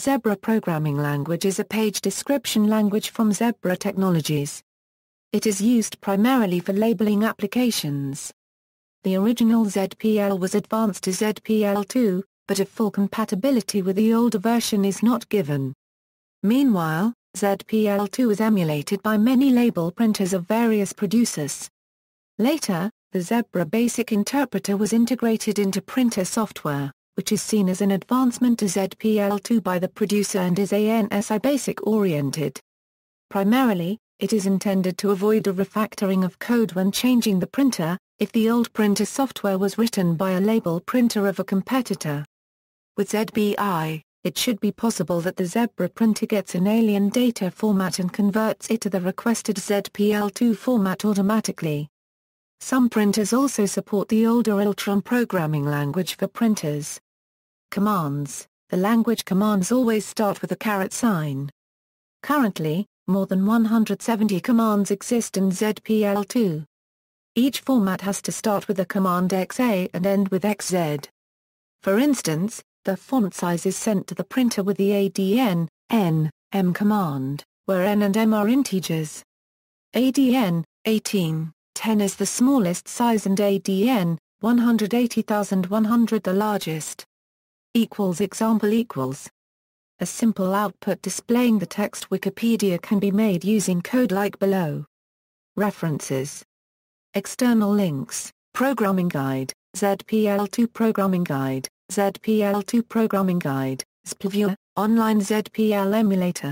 Zebra Programming Language is a page description language from Zebra Technologies. It is used primarily for labeling applications. The original ZPL was advanced to ZPL2, but a full compatibility with the older version is not given. Meanwhile, ZPL2 is emulated by many label printers of various producers. Later, the Zebra Basic Interpreter was integrated into printer software, which is seen as an advancement to ZPL2 by the producer and is ANSI Basic-oriented. Primarily, it is intended to avoid a refactoring of code when changing the printer, if the old printer software was written by a label printer of a competitor. With ZBI, it should be possible that the Zebra printer gets an alien data format and converts it to the requested ZPL2 format automatically. Some printers also support the older Eltron programming language for printers. Commands The language commands always start with a caret sign. Currently, more than 170 commands exist in ZPL2. Each format has to start with the command XA and end with XZ. For instance, the font size is sent to the printer with the ADN, N, M command, where N and M are integers. ADN, 18, 10 is the smallest size and ADN, 180,100 the largest. Equals example equals. A simple output displaying the text Wikipedia can be made using code like below. References. External links, Programming Guide, ZPL2 Programming Guide, ZPL2 Programming Guide, ZPLViewer, Online ZPL Emulator.